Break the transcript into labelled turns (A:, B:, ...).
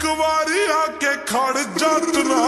A: ਇੱਕ ਵਾਰੀ ਆ ਕੇ ਖੜ ਜਾ ਤਰਾਲੀ